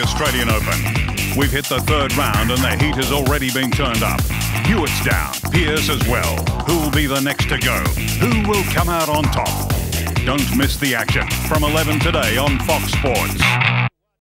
Australian Open. We've hit the third round and the heat has already been turned up. Hewitt's down, Pierce as well. Who'll be the next to go? Who will come out on top? Don't miss the action from 11 today on Fox Sports.